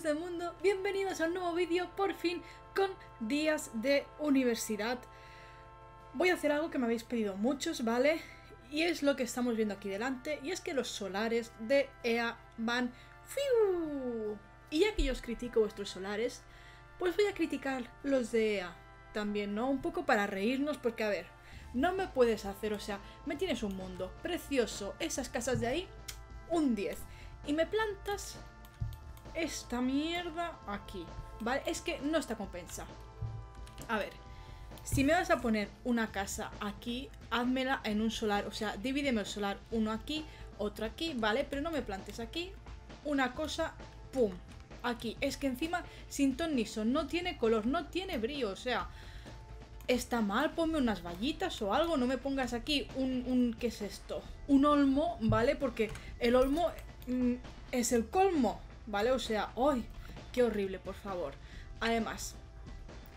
del mundo, bienvenidos a un nuevo vídeo, por fin, con días de universidad. Voy a hacer algo que me habéis pedido muchos, ¿vale? Y es lo que estamos viendo aquí delante, y es que los solares de EA van... ¡Fiu! Y ya que yo os critico vuestros solares, pues voy a criticar los de EA también, ¿no? Un poco para reírnos, porque a ver, no me puedes hacer, o sea, me tienes un mundo precioso, esas casas de ahí, un 10. Y me plantas esta mierda aquí, ¿vale? Es que no está compensado. A ver, si me vas a poner una casa aquí, házmela en un solar, o sea, divídeme el solar, uno aquí, otro aquí, ¿vale? Pero no me plantes aquí una cosa, ¡pum! Aquí, es que encima sin ton ni son, no tiene color, no tiene brillo, o sea, está mal, ponme unas vallitas o algo, no me pongas aquí un, un ¿qué es esto? Un olmo, ¿vale? Porque el olmo mm, es el colmo, ¿vale? O sea, ¡ay! ¡Qué horrible, por favor! Además,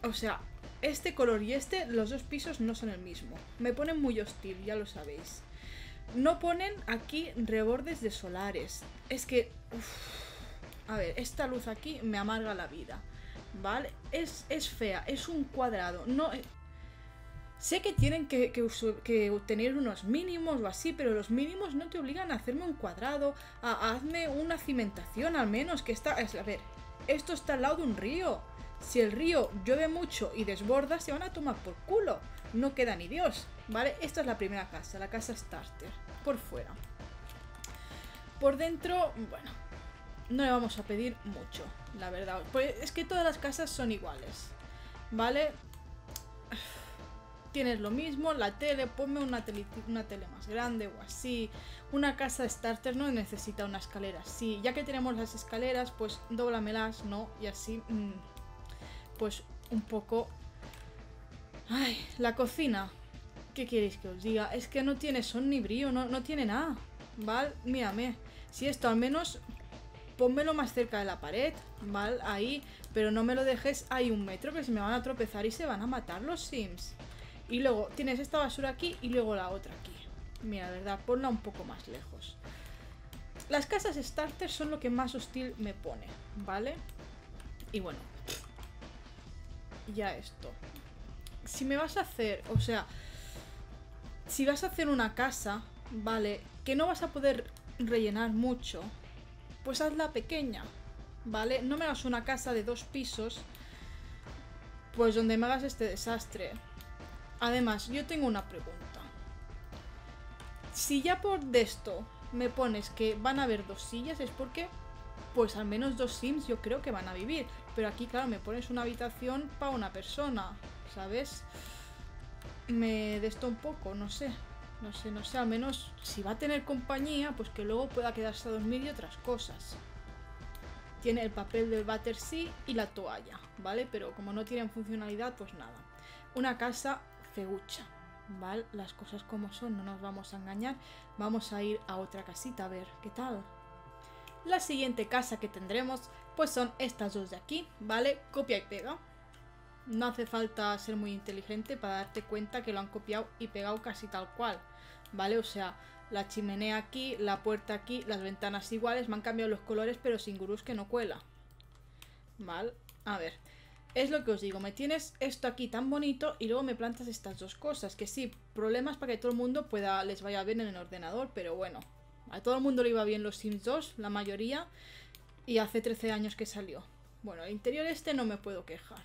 o sea, este color y este, los dos pisos no son el mismo. Me ponen muy hostil, ya lo sabéis. No ponen aquí rebordes de solares. Es que... a ver, esta luz aquí me amarga la vida. ¿Vale? Es, es fea, es un cuadrado. No, Sé que tienen que, que, tener unos mínimos o así, pero los mínimos no te obligan a hacerme un cuadrado, a, hazme una cimentación al menos, que está... a ver, esto está al lado de un río. Si el río llueve mucho y desborda, se van a tomar por culo. No queda ni Dios, ¿vale? Esta es la primera casa, la casa starter, por fuera. Por dentro, bueno, no le vamos a pedir mucho, la verdad. Pues es que todas las casas son iguales, ¿vale? Tienes lo mismo, la tele, ponme una tele, una tele más grande o así. Una casa starter no necesita una escalera, sí. Ya que tenemos las escaleras, pues doblamelas, ¿no? Y así, mm, pues un poco... Ay, la cocina. ¿Qué queréis que os diga? Es que no tiene son ni brillo, no, no tiene nada. ¿Vale? Mírame. Si esto al menos pónmelo más cerca de la pared, ¿vale? Ahí, pero no me lo dejes ahí un metro que se me van a tropezar y se van a matar los sims. Y luego tienes esta basura aquí y luego la otra aquí. Mira, verdad, ponla un poco más lejos. Las casas starter son lo que más hostil me pone, ¿vale? Y bueno, ya esto. Si me vas a hacer, o sea, si vas a hacer una casa, ¿vale? Que no vas a poder rellenar mucho, pues hazla pequeña, ¿vale? No me hagas una casa de dos pisos, pues donde me hagas este desastre. Además, yo tengo una pregunta. Si ya por de esto me pones que van a haber dos sillas, es porque, pues al menos dos sims yo creo que van a vivir. Pero aquí, claro, me pones una habitación para una persona, ¿sabes? Me de esto un poco, no sé. No sé, no sé, al menos si va a tener compañía, pues que luego pueda quedarse a dormir y otras cosas. Tiene el papel del Battersea y la toalla, ¿vale? Pero como no tienen funcionalidad, pues nada. Una casa feucha, ¿vale? Las cosas como son, no nos vamos a engañar. Vamos a ir a otra casita a ver qué tal. La siguiente casa que tendremos, pues son estas dos de aquí, ¿vale? Copia y pega. No hace falta ser muy inteligente para darte cuenta que lo han copiado y pegado casi tal cual, ¿vale? O sea, la chimenea aquí, la puerta aquí, las ventanas iguales, me han cambiado los colores, pero sin gurús que no cuela. ¿Vale? A ver, es lo que os digo, me tienes esto aquí tan bonito y luego me plantas estas dos cosas. Que sí, problemas para que todo el mundo pueda les vaya bien en el ordenador, pero bueno. A todo el mundo le iba bien los Sims 2, la mayoría, y hace 13 años que salió. Bueno, el interior este no me puedo quejar.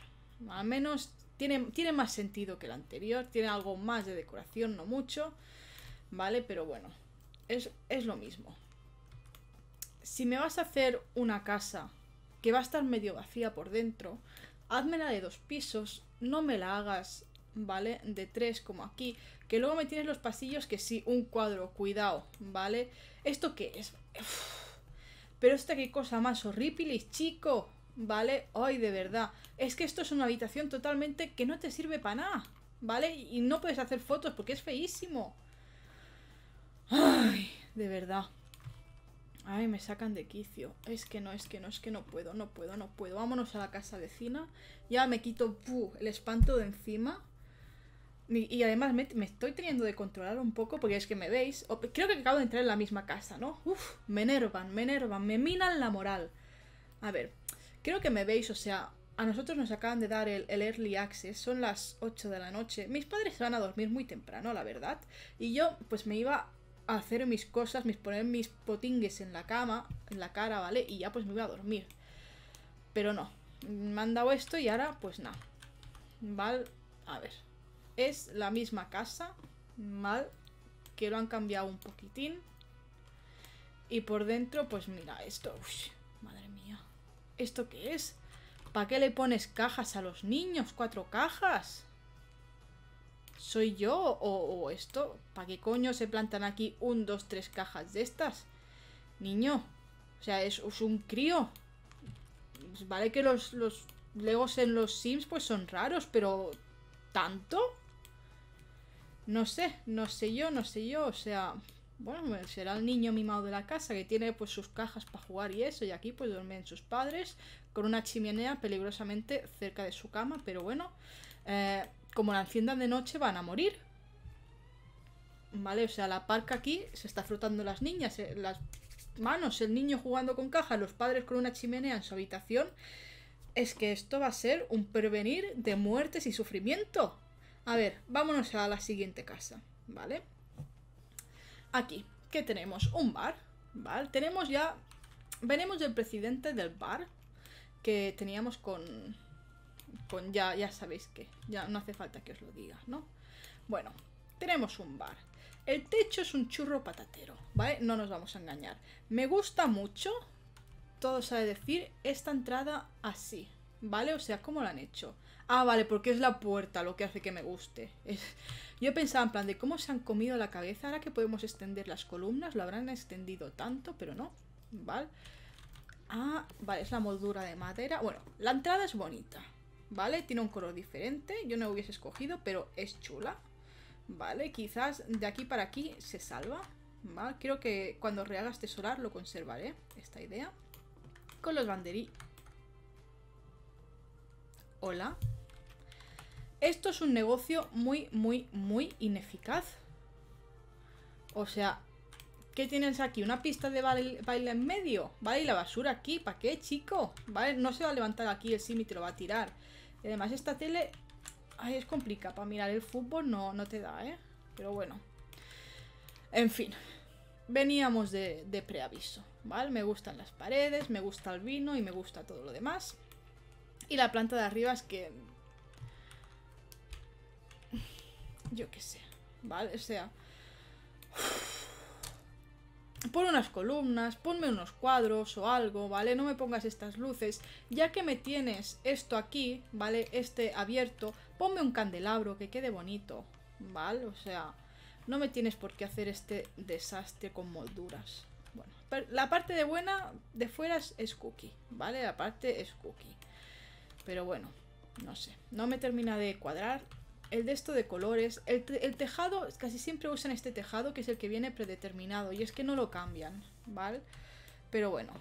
Al menos tiene, tiene más sentido que el anterior, tiene algo más de decoración, no mucho, ¿vale? Pero bueno, es, es lo mismo. Si me vas a hacer una casa que va a estar medio vacía por dentro, házmela de dos pisos, no me la hagas, ¿vale? De tres como aquí, que luego me tienes los pasillos que sí, un cuadro, cuidado, ¿vale? ¿Esto qué es? Pero esta qué cosa más horrible, chico, ¿vale? Ay, de verdad, es que esto es una habitación totalmente que no te sirve para nada, ¿vale? Y no puedes hacer fotos porque es feísimo. Ay, de verdad. Ay, me sacan de quicio. Es que no, es que no, es que no puedo, no puedo, no puedo. Vámonos a la casa vecina. Ya me quito el espanto de encima. Y, además me, estoy teniendo de controlar un poco porque es que me veis. creo que acabo de entrar en la misma casa, ¿no? Uf, me enervan, me enervan, me minan la moral. A ver, Creo que me veis, o sea, a nosotros nos acaban de dar el, el, Early Access, son las 8 de la noche. Mis padres se van a dormir muy temprano, la verdad. Y yo, pues me iba hacer mis cosas, mis poner mis potingues en la cama, en la cara, ¿vale? Y ya pues me iba a dormir. Pero no, me han dado esto y ahora pues nada. Vale, a ver. Es la misma casa, mal, que lo han cambiado un poquitín. Y por dentro, pues mira, esto... Uy, madre mía. ¿Esto qué es? ¿Para qué le pones cajas a los niños? ¿Cuatro cajas? ¿Soy yo o, esto? ¿Para qué coño se plantan aquí un, dos, tres cajas de estas? Niño, o sea, es, un crío. Pues vale que los, los Legos en los Sims pues son raros, pero ¿tanto? No sé, no sé yo, no sé yo, o sea, bueno, será el niño mimado de la casa que tiene pues sus cajas para jugar y eso, y aquí pues duermen sus padres con una chimenea peligrosamente cerca de su cama, pero bueno, eh, como la enciendan de noche van a morir. ¿Vale? O sea, la parca aquí se está frotando las niñas, eh, las manos, el niño jugando con cajas, los padres con una chimenea en su habitación. Es que esto va a ser un prevenir de muertes y sufrimiento. A ver, vámonos a la siguiente casa, ¿vale? Aquí, ¿qué tenemos? Un bar, ¿vale? Tenemos ya... Venimos del presidente del bar que teníamos con, con ya, ya sabéis que, ya no hace falta que os lo diga, ¿no? Bueno, tenemos un bar. El techo es un churro patatero, ¿vale? No nos vamos a engañar. Me gusta mucho, todo sabe decir, esta entrada así, ¿vale? O sea, ¿cómo lo han hecho? Ah, vale, porque es la puerta lo que hace que me guste. Yo pensaba en plan de cómo se han comido la cabeza, ahora que podemos extender las columnas, lo habrán extendido tanto, pero no, ¿vale? Ah, vale, es la moldura de madera. Bueno, la entrada es bonita, ¿vale? Tiene un color diferente, yo no lo hubiese escogido, pero es chula, ¿vale? Quizás de aquí para aquí se salva, ¿vale? Creo que cuando rehaga este solar lo conservaré, esta idea. Con los banderí. Hola. Esto es un negocio muy, muy, muy ineficaz. O sea, ¿Qué tienes aquí? ¿Una pista de baile, en medio? ¿Vale? Y la basura aquí. ¿Para qué, chico? ¿Vale? No se va a levantar aquí el sim y te lo va a tirar. Y además esta tele... Ay, es complicada. Para mirar el fútbol no, no te da, ¿eh? Pero bueno. En fin. Veníamos de, de preaviso, ¿vale? Me gustan las paredes, me gusta el vino y me gusta todo lo demás. Y la planta de arriba es que... Yo qué sé, ¿vale? O sea... Pon unas columnas, ponme unos cuadros o algo, ¿vale? No me pongas estas luces. Ya que me tienes esto aquí, ¿vale? Este abierto, ponme un candelabro que quede bonito, ¿vale? O sea, no me tienes por qué hacer este desastre con molduras. Bueno, la parte de buena de fuera es, cookie, ¿vale? La parte es cookie. Pero bueno, no sé. No me termina de cuadrar el de esto de colores, el, tejado, casi siempre usan este tejado que es el que viene predeterminado y es que no lo cambian, ¿vale? Pero bueno,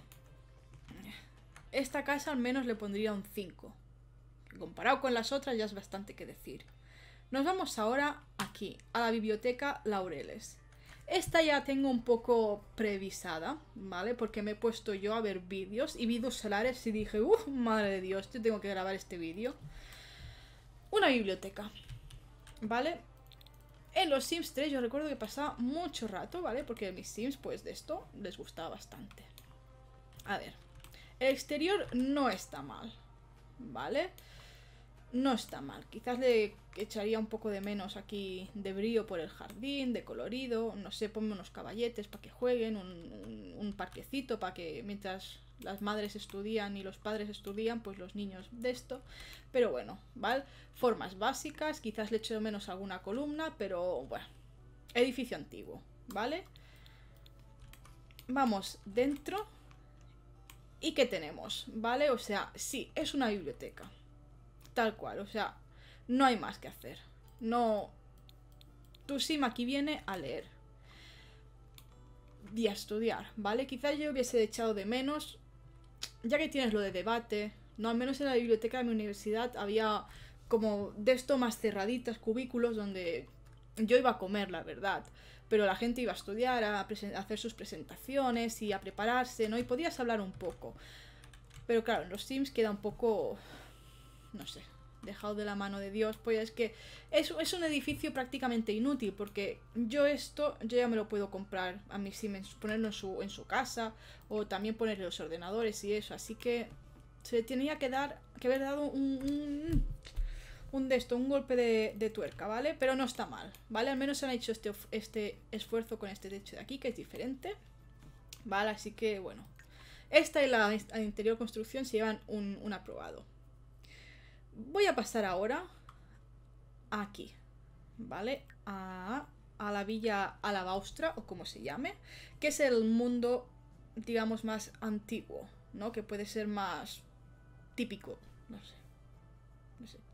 esta casa al menos le pondría un 5. Comparado con las otras ya es bastante que decir. Nos vamos ahora aquí, a la biblioteca Laureles. Esta ya tengo un poco previsada, ¿vale? Porque me he puesto yo a ver vídeos y vídeos solares y dije, uff, madre de Dios, yo tengo que grabar este vídeo. Una biblioteca. ¿Vale? En los Sims 3 yo recuerdo que pasaba mucho rato, ¿vale? Porque mis Sims, pues de esto les gustaba bastante. A ver, el exterior no está mal, ¿vale? No está mal. Quizás le echaría un poco de menos aquí de brillo por el jardín, de colorido, no sé, ponme unos caballetes para que jueguen, un, un parquecito para que mientras las madres estudian y los padres estudian, pues los niños de esto. Pero bueno, ¿vale? Formas básicas, quizás le echo menos alguna columna, pero bueno, edificio antiguo, ¿vale? Vamos dentro. ¿Y qué tenemos? ¿Vale? O sea, sí, es una biblioteca. Tal cual, o sea, no hay más que hacer. No... Tu sim aquí viene a leer y a estudiar, ¿vale? Quizás yo hubiese echado de menos ya que tienes lo de debate, no, al menos en la biblioteca de mi universidad había como de esto más cerraditas, cubículos donde yo iba a comer, la verdad, pero la gente iba a estudiar, a, hacer sus presentaciones y a prepararse, ¿no? Y podías hablar un poco. Pero claro, en los Sims queda un poco, no sé, dejado de la mano de Dios, pues es que es, es un edificio prácticamente inútil, porque yo esto, yo ya me lo puedo comprar a mis Sims, ponerlo en su, en su casa, o también ponerle los ordenadores y eso, así que se tenía que dar, que haber dado un, un, de esto, un golpe de, de, tuerca, ¿vale? Pero no está mal, ¿vale? Al menos han hecho este, este esfuerzo con este techo de aquí, que es diferente, ¿vale? Así que, bueno. Esta y la, la interior construcción se llevan un, un aprobado. Voy a pasar ahora aquí, ¿vale? A, a la villa Alabaustra, o como se llame, que es el mundo, digamos, más antiguo, ¿no? Que puede ser más típico, no sé.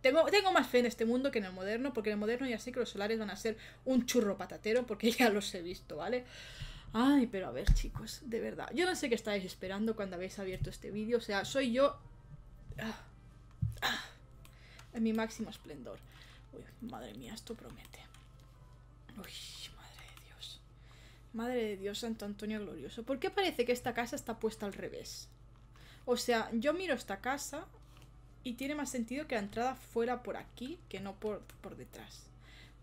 Tengo, tengo más fe en este mundo que en el moderno, porque en el moderno ya sé que los solares van a ser un churro patatero, porque ya los he visto, ¿vale? Ay, pero a ver, chicos, de verdad. Yo no sé qué estáis esperando cuando habéis abierto este vídeo. O sea, soy yo... Ah, ah, en mi máximo esplendor. Uy, madre mía, esto promete. Uy, madre de Dios. Madre de Dios, Santo Antonio Glorioso. ¿Por qué parece que esta casa está puesta al revés? O sea, yo miro esta casa y tiene más sentido que la entrada fuera por aquí que no por, por detrás.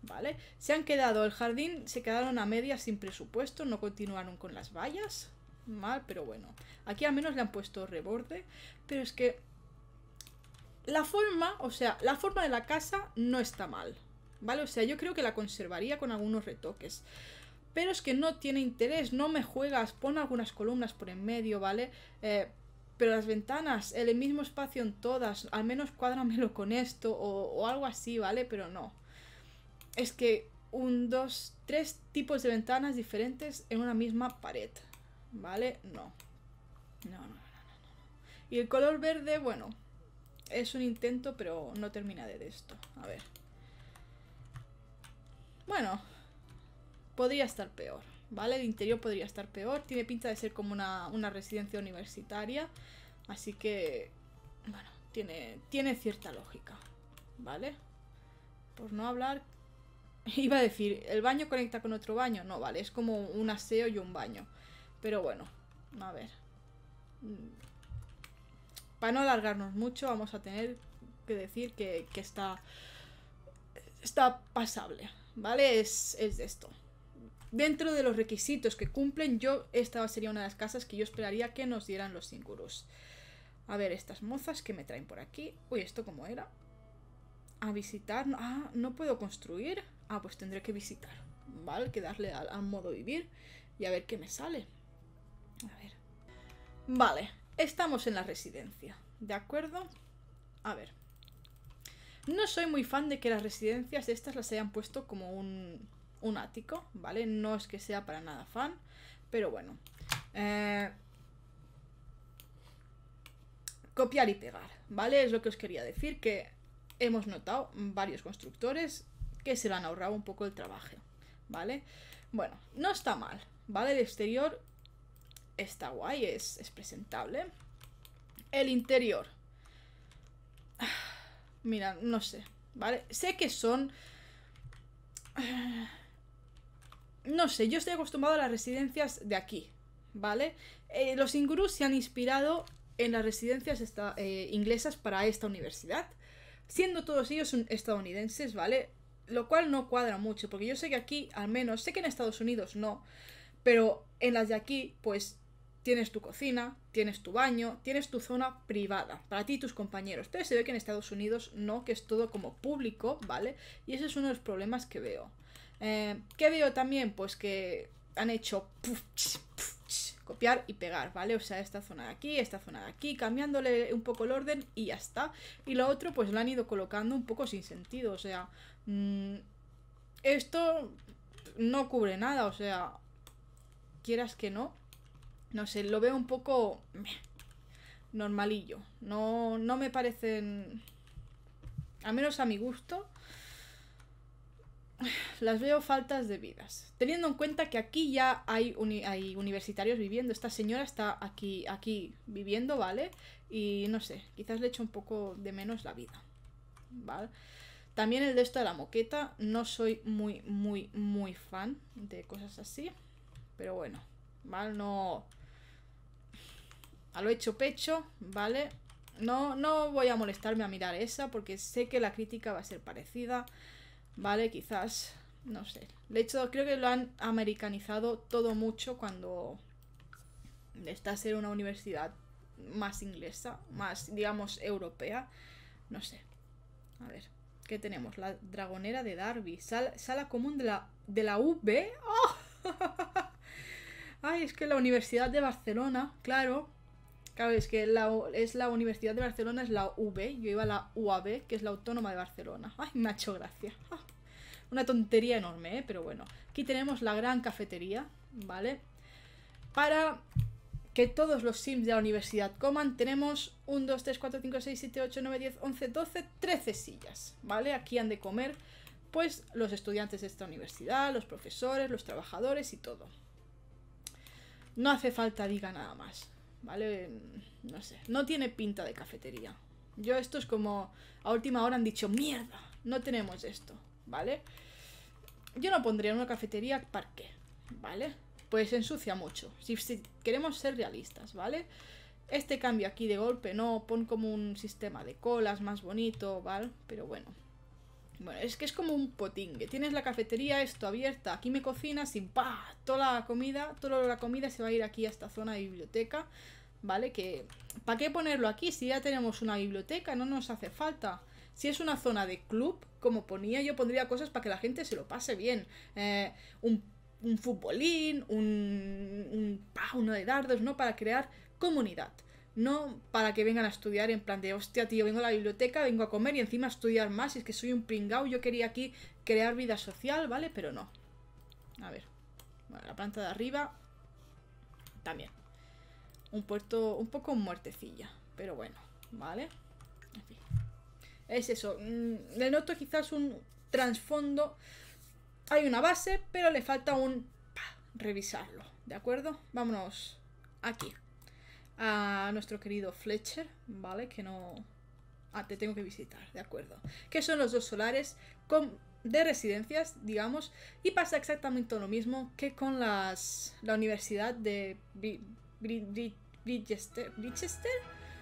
¿Vale? Se han quedado, el jardín se quedaron a medias sin presupuesto, no continuaron con las vallas. Mal, pero bueno. Aquí al menos le han puesto reborde. Pero es que la forma, o sea, la forma de la casa no está mal, ¿vale? O sea, yo creo que la conservaría con algunos retoques. Pero es que no tiene interés, no me juegas, pon algunas columnas por en medio, ¿vale? Eh, pero las ventanas, el mismo espacio en todas, al menos cuádramelo con esto o, algo así, ¿vale? Pero no. Es que un, dos, tres tipos de ventanas diferentes en una misma pared, ¿vale? No, no, no, no, no. Y el color verde, bueno, es un intento, pero no termina de esto. A ver. Bueno, podría estar peor, ¿vale? El interior podría estar peor. Tiene pinta de ser como una, una residencia universitaria. Así que, bueno, tiene, tiene cierta lógica, ¿vale? Por no hablar... Iba a decir, ¿el baño conecta con otro baño? No, vale, es como un aseo y un baño. Pero bueno, a ver para no alargarnos mucho, vamos a tener que decir que, está, está pasable, ¿vale? Es, es de esto. Dentro de los requisitos que cumplen, yo esta sería una de las casas que yo esperaría que nos dieran los Singurus. A ver, estas mozas que me traen por aquí. Uy, ¿esto cómo era? A visitar. Ah, no puedo construir. Ah, pues tendré que visitar. ¿Vale? Que darle al, al modo vivir y a ver qué me sale. A ver. Vale, Estamos en la residencia, ¿de acuerdo? A ver. No soy muy fan de que las residencias estas las hayan puesto como un, un ático, ¿vale? No es que sea para nada fan, pero bueno. Eh, copiar y pegar, ¿vale? Es lo que os quería decir, que hemos notado varios constructores que se le han ahorrado un poco el trabajo, ¿vale? Bueno, no está mal, ¿vale? El exterior está guay, es, es presentable. El interior. Mira, no sé, ¿vale? Sé que son... No sé, yo estoy acostumbrado a las residencias de aquí, ¿vale? Eh, los ingurus se han inspirado en las residencias eh, inglesas para esta universidad, siendo todos ellos estadounidenses, ¿vale? Lo cual no cuadra mucho, porque yo sé que aquí, al menos, sé que en Estados Unidos no, pero en las de aquí, pues Tienes tu cocina, tienes tu baño, tienes tu zona privada para ti y tus compañeros. Pero se ve que en Estados Unidos no, que es todo como público, ¿vale? Y ese es uno de los problemas que veo. Eh, ¿Qué veo también? Pues que han hecho copiar y pegar, ¿vale? O sea, esta zona de aquí, esta zona de aquí, cambiándole un poco el orden y ya está. Y lo otro, pues lo han ido colocando un poco sin sentido, o sea, mmm, esto no cubre nada, o sea, quieras que no, no sé, lo veo un poco normalillo. No, no me parecen, al menos a mi gusto, las veo faltas de vidas. Teniendo en cuenta que aquí ya hay, hay universitarios viviendo. Esta señora está aquí, aquí viviendo, ¿vale? Y no sé, quizás le echo un poco de menos la vida. ¿Vale? También el de esto de la moqueta. No soy muy, muy, muy fan de cosas así. Pero bueno, ¿vale? No a lo hecho pecho, ¿vale? No, no voy a molestarme a mirar esa porque sé que la crítica va a ser parecida, ¿vale? Quizás, no sé. De hecho, creo que lo han americanizado todo mucho cuando está a ser una universidad más inglesa, más, digamos, europea. No sé. A ver, ¿qué tenemos? La dragonera de Darby. sala común de la, de la UB. ¡Oh! Ay, es que la Universidad de Barcelona, claro. Claro, es que la, es la Universidad de Barcelona, es la UB. Yo iba a la UAB, que es la Autónoma de Barcelona. Ay, me ha hecho gracia. Ah, una tontería enorme, ¿eh? Pero bueno. Aquí tenemos la gran cafetería, ¿vale? Para que todos los sims de la universidad coman, tenemos 1, 2, 3, 4, 5, 6, 7, 8, 9, 10, 11, 12, 13 sillas, ¿vale? Aquí han de comer, pues, los estudiantes de esta universidad, los profesores, los trabajadores y todo. No hace falta diga nada más, ¿vale? No sé, no tiene pinta de cafetería. Yo esto es como, a última hora han dicho, mierda, no tenemos esto, ¿vale? Yo no pondría una cafetería, ¿para qué? ¿Vale? pues ensucia mucho. Si, queremos ser realistas, ¿vale? Este cambio aquí de golpe, no, pon como un sistema de colas más bonito, ¿vale? Pero bueno. Bueno, es que es como un potingue. Tienes la cafetería, esto abierta, aquí me cocinas y ¡pa! Toda la comida, toda la comida se va a ir aquí a esta zona de biblioteca, ¿vale? Que, ¿para qué ponerlo aquí si ya tenemos una biblioteca? No nos hace falta. Si es una zona de club, como ponía, yo pondría cosas para que la gente se lo pase bien. Eh, un un futbolín, un, un uno de dardos, ¿no? Para crear comunidad. No para que vengan a estudiar en plan de, hostia, tío, vengo a la biblioteca, vengo a comer y encima a estudiar más. Y es que soy un pringao, yo quería aquí crear vida social, ¿vale? Pero no. A ver. La planta de arriba. También. Un puerto un poco muertecilla. Pero bueno, ¿vale? En fin. Es eso. Mm, le noto quizás un trasfondo hay una base, pero le falta un... revisarlo, ¿de acuerdo? Vámonos aquí. A nuestro querido Fletcher, ¿vale? Que no... Ah, te tengo que visitar, de acuerdo. Que son los dos solares de residencias, digamos. Y pasa exactamente lo mismo que con las, la Universidad de Bridgester. ¿Bridgester?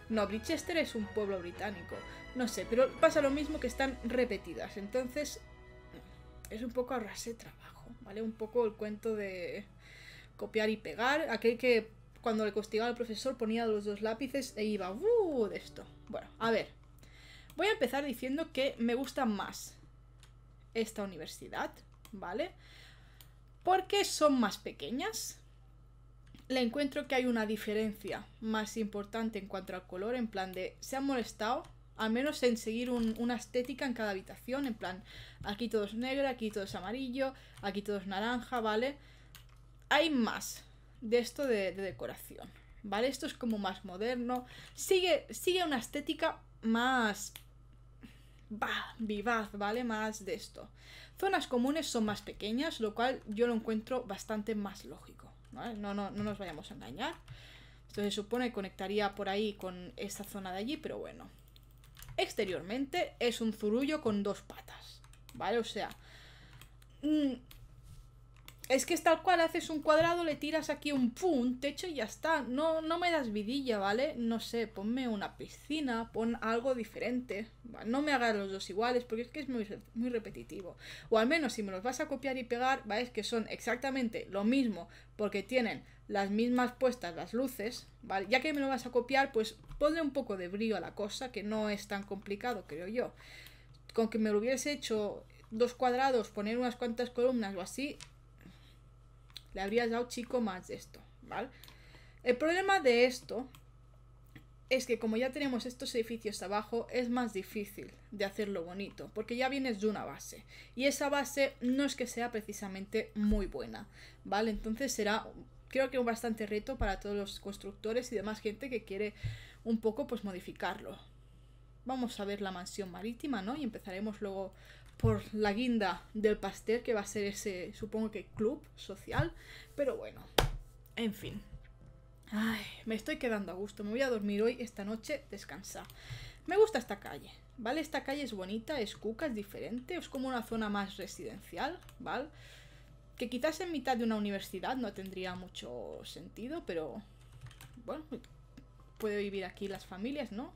No, Bridgester es un pueblo británico. No sé, pero pasa lo mismo que están repetidas. Entonces, es un poco ahorrarse trabajo, ¿vale? Un poco el cuento de copiar y pegar, aquel que cuando le castigaba al profesor ponía los dos lápices e iba, ¡uh! de esto. Bueno, a ver, voy a empezar diciendo que me gusta más esta universidad, ¿vale? Porque son más pequeñas. Le encuentro que hay una diferencia más importante en cuanto al color, en plan de, se han molestado al menos en seguir una estética en cada habitación, en plan, aquí todo es negro, aquí todo es amarillo, aquí todo es naranja, ¿vale? Hay más de esto de, decoración, ¿vale? Esto es como más moderno, sigue, sigue una estética más... Bah, vivaz, ¿vale? Más de esto. Zonas comunes son más pequeñas, lo cual yo lo encuentro bastante más lógico. No, no, no nos vayamos a engañar. Esto se supone que conectaría por ahí con esta zona de allí, pero bueno. Exteriormente es un zurullo con dos patas, ¿vale? O sea, mm, es que es tal cual, haces un cuadrado, le tiras aquí un pum, techo y ya está. No, no me das vidilla, ¿vale? No sé, ponme una piscina, pon algo diferente. No me hagas los dos iguales porque es que es muy, repetitivo. O al menos si me los vas a copiar y pegar, ¿vale? Que son exactamente lo mismo porque tienen las mismas puestas las luces, ¿vale? Ya que me lo vas a copiar, pues ponle un poco de brillo a la cosa, que no es tan complicado, creo yo. Con que me lo hubiese hecho dos cuadrados, poner unas cuantas columnas o así, le habrías dado chico más de esto, ¿vale? El problema de esto es que como ya tenemos estos edificios abajo, es más difícil de hacerlo bonito, porque ya vienes de una base. Y esa base no es que sea precisamente muy buena, ¿vale? Entonces será, creo que un bastante reto para todos los constructores y demás gente que quiere un poco pues modificarlo. Vamos a ver la mansión marítima, ¿no? Y empezaremos luego por la guinda del pastel, que va a ser ese, supongo que club social. Pero bueno, en fin. Ay, me estoy quedando a gusto. Me voy a dormir hoy, esta noche, descansar. Me gusta esta calle, ¿vale? Esta calle es bonita, es cuca, es diferente, es como una zona más residencial, ¿vale? Que quizás en mitad de una universidad no tendría mucho sentido, pero bueno, puede vivir aquí las familias, ¿no?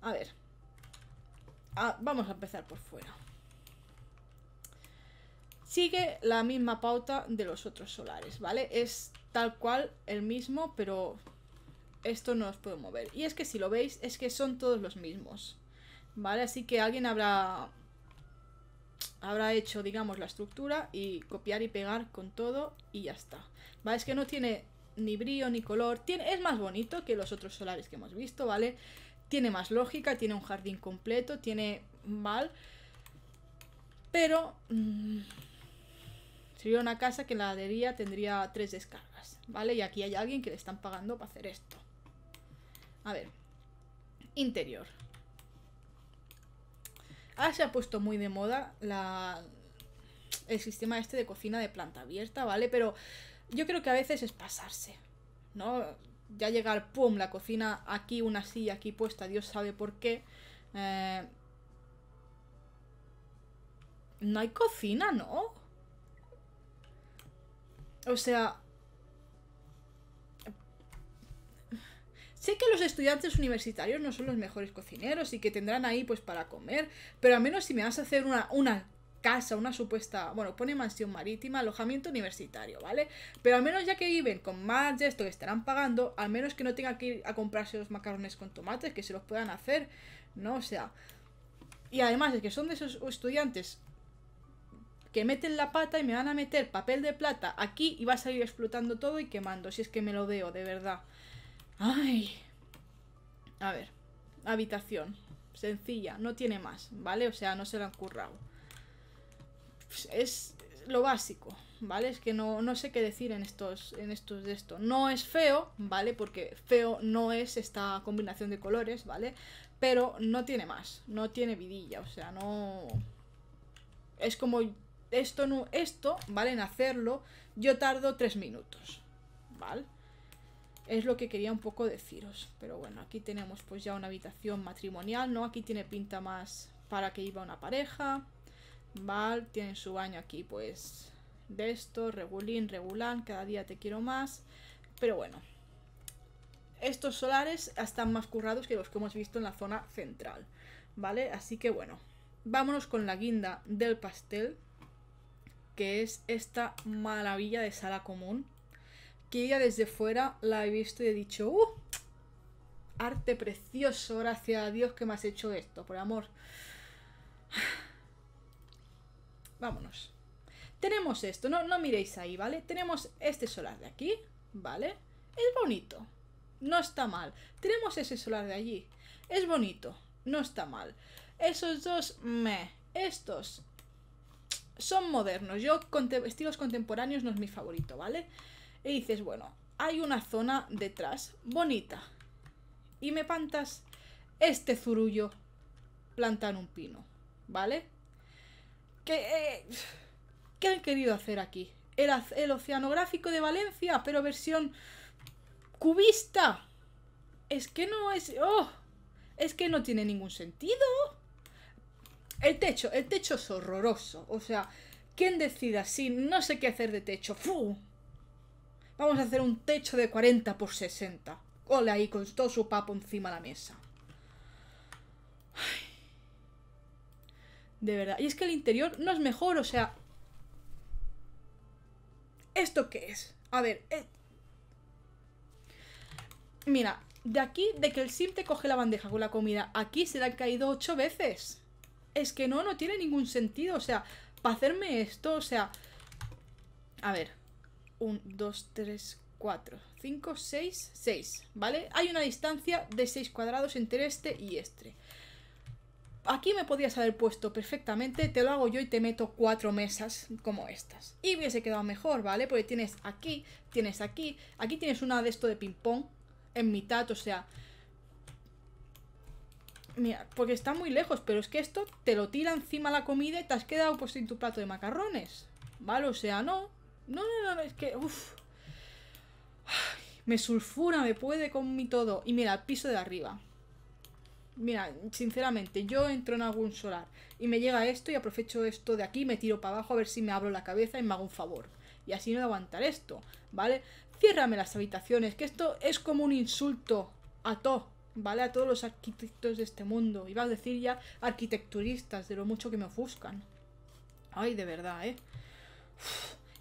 A ver. Ah, vamos a empezar por fuera. Sigue la misma pauta de los otros solares, ¿vale? Es tal cual el mismo, pero esto no os puedo mover. Y es que si lo veis, es que son todos los mismos. ¿Vale? Así que alguien habrá habrá hecho, digamos, la estructura y copiar y pegar con todo y ya está. ¿Vale? Es que no tiene ni brillo ni color. Tiene, es más bonito que los otros solares que hemos visto, ¿vale? Tiene más lógica, tiene un jardín completo, tiene mal. Pero... Mmm, sería una casa que en la tendría tres descargas, ¿vale? Y aquí hay alguien que le están pagando para hacer esto. A ver. Interior. Ahora se ha puesto muy de moda la, el sistema este de cocina de planta abierta, ¿vale? Pero yo creo que a veces es pasarse, ¿no? Ya llegar, pum, la cocina aquí, una silla aquí puesta, Dios sabe por qué. Eh, no hay cocina, ¿no? O sea... Sé que los estudiantes universitarios no son los mejores cocineros y que tendrán ahí pues para comer, pero al menos si me vas a hacer una, una casa, una supuesta, bueno, pone mansión marítima, alojamiento universitario, ¿vale? Pero al menos ya que viven con más de esto que estarán pagando, al menos que no tengan que ir a comprarse los macarrones con tomates, que se los puedan hacer, ¿no? O sea, y además es que son de esos estudiantes que meten la pata y me van a meter papel de plata aquí y va a salir explotando todo y quemando, si es que me lo veo, de verdad. Ay. A ver, habitación. Sencilla, no tiene más, ¿vale? O sea, no se la han currado es lo básico, ¿vale? Es que no, no, sé qué decir en estos, en estos de esto. No es feo, ¿vale? Porque feo no es esta combinación de colores, ¿vale? Pero no tiene más, no tiene vidilla, o sea, no... Es como esto, no, esto, ¿vale? En hacerlo, yo tardo tres minutos, ¿vale? Es lo que quería un poco deciros. Pero bueno, aquí tenemos pues ya una habitación matrimonial, ¿no? Aquí tiene pinta más para que iba una pareja. Val tiene su baño aquí, pues de esto, regulín, regulán, cada día te quiero más. Pero bueno, estos solares están más currados que los que hemos visto en la zona central, ¿vale? Así que bueno, vámonos con la guinda del pastel, que es esta maravilla de sala común, que ya desde fuera la he visto y he dicho, ¡uh! Arte precioso, gracias a Dios que me has hecho esto, por amor. Vámonos. Tenemos esto, no, no miréis ahí, ¿vale? Tenemos este solar de aquí, ¿vale? Es bonito, no está mal. Tenemos ese solar de allí, es bonito, no está mal. Esos dos, me. Estos son modernos. Yo, estilos contemporáneos no es mi favorito, ¿vale? Y dices, bueno, hay una zona detrás, bonita. Y me pantas este zurullo plantan un pino, ¿vale? Eh, ¿Qué, han querido hacer aquí? El, el oceanográfico de Valencia, pero versión cubista. Es que no es... ¡Oh! Es que no tiene ningún sentido. El techo, el techo es horroroso. O sea, ¿quién decida si no sé qué hacer de techo? ¡Fu! Vamos a hacer un techo de 40 por 60. Hola ahí con todo su papo encima de la mesa. De verdad. Y es que el interior no es mejor, o sea... ¿Esto qué es? A ver... Eh, mira, de aquí, de que el sim te coge la bandeja con la comida, aquí se le han caído ocho veces. Es que no, no tiene ningún sentido. O sea, para hacerme esto, o sea... A ver. Un, dos, tres, cuatro, cinco, seis, seis, ¿vale? Hay una distancia de seis cuadrados entre este y este. Aquí me podías haber puesto perfectamente, te lo hago yo y te meto cuatro mesas como estas. Y hubiese quedado mejor, ¿vale? Porque tienes aquí, tienes aquí, aquí tienes una de esto de ping-pong en mitad, o sea... Mira, porque está muy lejos, pero es que esto te lo tira encima la comida y te has quedado pues tu plato de macarrones. ¿Vale? O sea, no. No, no, no, es que... Uf. me sulfura, me puede con mi todo. Y mira, el piso de arriba. Mira, sinceramente, yo entro en algún solar y me llega esto y aprovecho esto de aquí, me tiro para abajo a ver si me abro la cabeza y me hago un favor. Y así no aguantar esto, ¿vale? Ciérrame las habitaciones, que esto es como un insulto a todo, ¿vale? A todos los arquitectos de este mundo. Iba a decir ya arquitecturistas, de lo mucho que me ofuscan. Ay, de verdad, ¿eh?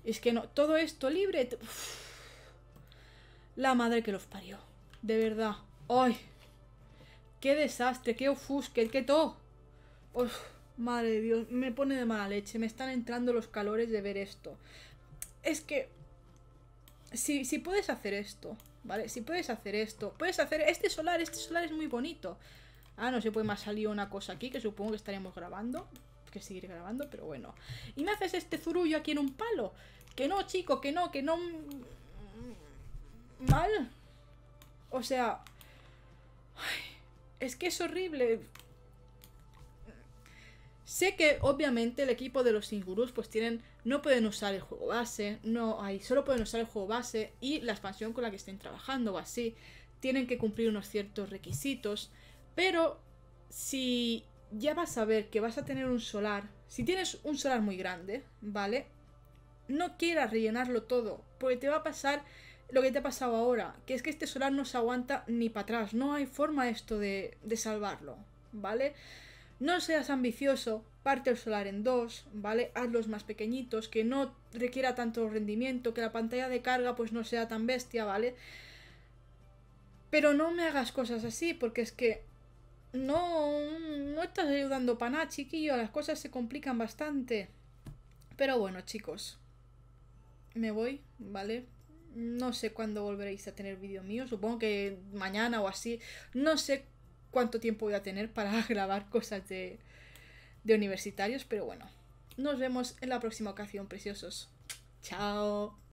es que no, todo esto libre... la madre que los parió. De verdad. ¡Ay! ¡Qué desastre! ¡Qué ofusque! ¡Qué todo! madre de Dios, me pone de mala leche. Me están entrando los calores de ver esto. Es que... Si, si puedes hacer esto, ¿vale? Si puedes hacer esto, puedes hacer este solar, este solar es muy bonito. Ah, no se puede más salir una cosa aquí que supongo que estaremos grabando. Que seguir grabando, pero bueno. Y me haces este zurullo aquí en un palo. Que no, chico, que no, que no... Mal. O sea... es que es horrible. Sé que obviamente el equipo de los Singurus pues tienen no pueden usar el juego base, no hay, solo pueden usar el juego base y la expansión con la que estén trabajando o así. Tienen que cumplir unos ciertos requisitos, pero si ya vas a ver que vas a tener un solar, si tienes un solar muy grande, ¿vale? No quieras rellenarlo todo, porque te va a pasar lo que te ha pasado ahora, que es que este solar no se aguanta ni para atrás, no hay forma esto de, de salvarlo, ¿vale? No seas ambicioso, parte el solar en dos, ¿vale? Hazlos más pequeñitos, que no requiera tanto rendimiento, que la pantalla de carga pues no sea tan bestia, ¿vale? Pero no me hagas cosas así, porque es que no, no estás ayudando para nada, chiquillo, las cosas se complican bastante. Pero bueno, chicos, me voy, ¿vale? No sé cuándo volveréis a tener vídeo mío, supongo que mañana o así. No sé cuánto tiempo voy a tener para grabar cosas de, de universitarios, pero bueno. Nos vemos en la próxima ocasión, preciosos. Chao.